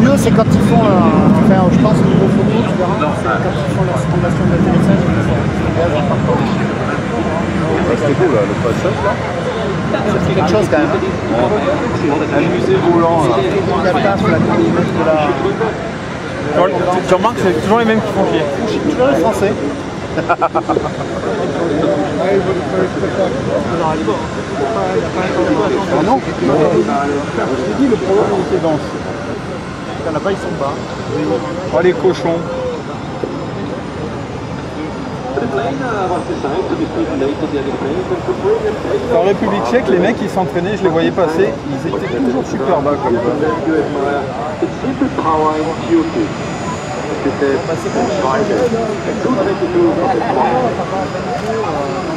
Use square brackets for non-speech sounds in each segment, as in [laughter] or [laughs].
mieux, c'est quand ils font, un- enfin, je pense au niveau photo, tu verras, c'est quand ils font leur en partant. C'était beau là, le passage là. C'est quelque chose quand même. Un musée volant là. De. Tu, remarques, c'est toujours les mêmes qui font. Tu vois les Français [laughs] Ah non J'ai dit le problème il était dense. Ils sont bas. Oh les cochons. En République tchèque, les mecs ils s'entraînaient, je les voyais passer, ils étaient toujours super bas comme ça.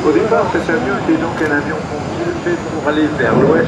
Au départ, cet avion était donc un avion fait pour aller vers l'ouest,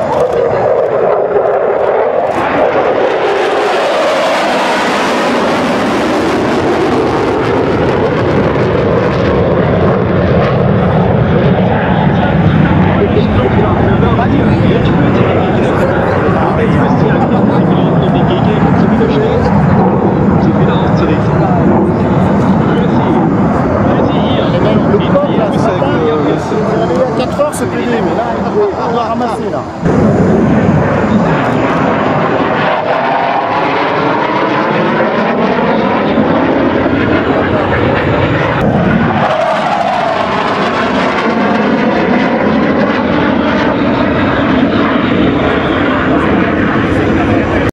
4 heures, ce PD, mais là, on doit ramasser, là.